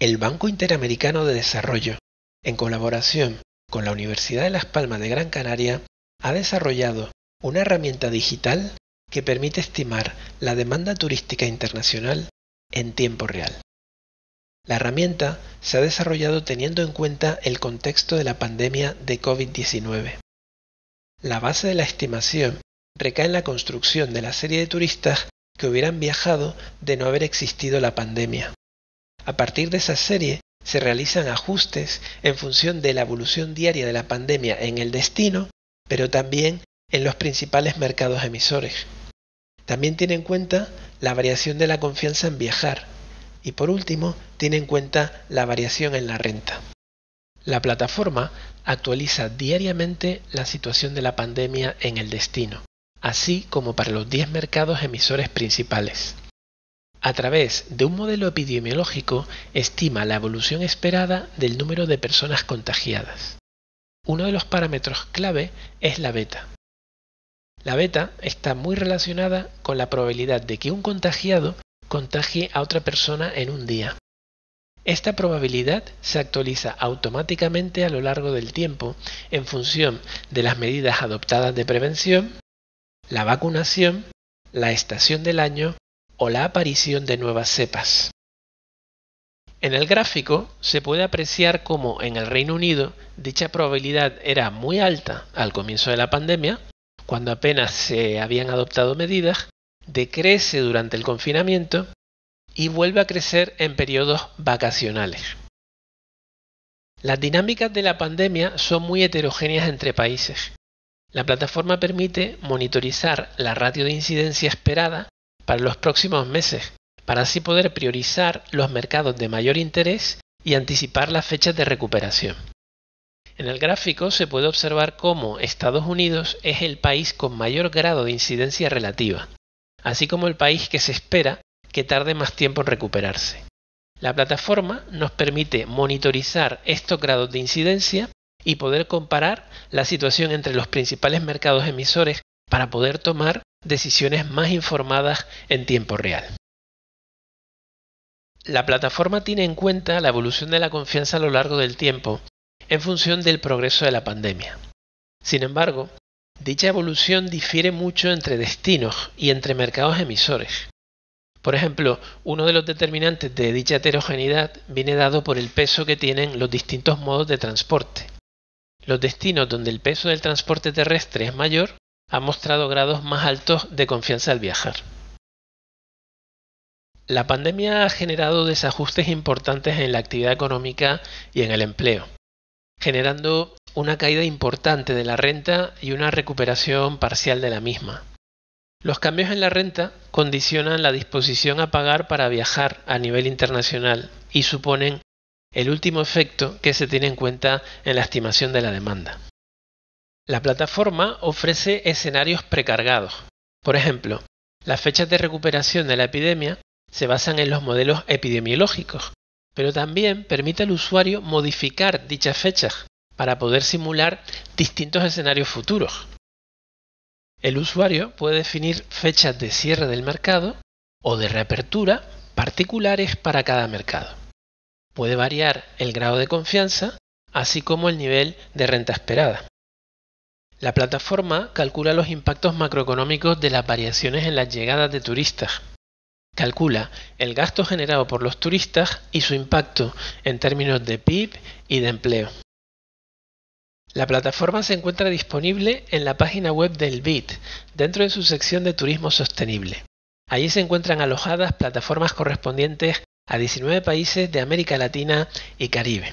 el Banco Interamericano de Desarrollo, en colaboración con la Universidad de Las Palmas de Gran Canaria, ha desarrollado una herramienta digital que permite estimar la demanda turística internacional en tiempo real. La herramienta se ha desarrollado teniendo en cuenta el contexto de la pandemia de COVID-19. La base de la estimación recae en la construcción de la serie de turistas que hubieran viajado de no haber existido la pandemia. A partir de esa serie se realizan ajustes en función de la evolución diaria de la pandemia en el destino, pero también en los principales mercados emisores. También tiene en cuenta la variación de la confianza en viajar y por último tiene en cuenta la variación en la renta. La plataforma actualiza diariamente la situación de la pandemia en el destino, así como para los 10 mercados emisores principales. A través de un modelo epidemiológico estima la evolución esperada del número de personas contagiadas. Uno de los parámetros clave es la beta. La beta está muy relacionada con la probabilidad de que un contagiado contagie a otra persona en un día. Esta probabilidad se actualiza automáticamente a lo largo del tiempo en función de las medidas adoptadas de prevención, la vacunación, la estación del año o la aparición de nuevas cepas. En el gráfico se puede apreciar cómo en el Reino Unido dicha probabilidad era muy alta al comienzo de la pandemia, cuando apenas se habían adoptado medidas, decrece durante el confinamiento y vuelve a crecer en periodos vacacionales. Las dinámicas de la pandemia son muy heterogéneas entre países. La plataforma permite monitorizar la ratio de incidencia esperada para los próximos meses, para así poder priorizar los mercados de mayor interés y anticipar las fechas de recuperación. En el gráfico se puede observar cómo Estados Unidos es el país con mayor grado de incidencia relativa, así como el país que se espera que tarde más tiempo en recuperarse. La plataforma nos permite monitorizar estos grados de incidencia y poder comparar la situación entre los principales mercados emisores para poder tomar decisiones más informadas en tiempo real. La plataforma tiene en cuenta la evolución de la confianza a lo largo del tiempo en función del progreso de la pandemia. Sin embargo, dicha evolución difiere mucho entre destinos y entre mercados emisores. Por ejemplo, uno de los determinantes de dicha heterogeneidad viene dado por el peso que tienen los distintos modos de transporte. Los destinos donde el peso del transporte terrestre es mayor ha mostrado grados más altos de confianza al viajar. La pandemia ha generado desajustes importantes en la actividad económica y en el empleo, generando una caída importante de la renta y una recuperación parcial de la misma. Los cambios en la renta condicionan la disposición a pagar para viajar a nivel internacional y suponen el último efecto que se tiene en cuenta en la estimación de la demanda. La plataforma ofrece escenarios precargados. Por ejemplo, las fechas de recuperación de la epidemia se basan en los modelos epidemiológicos, pero también permite al usuario modificar dichas fechas para poder simular distintos escenarios futuros. El usuario puede definir fechas de cierre del mercado o de reapertura particulares para cada mercado. Puede variar el grado de confianza, así como el nivel de renta esperada. La plataforma calcula los impactos macroeconómicos de las variaciones en las llegadas de turistas. Calcula el gasto generado por los turistas y su impacto en términos de PIB y de empleo. La plataforma se encuentra disponible en la página web del BIT, dentro de su sección de turismo sostenible. Allí se encuentran alojadas plataformas correspondientes a 19 países de América Latina y Caribe.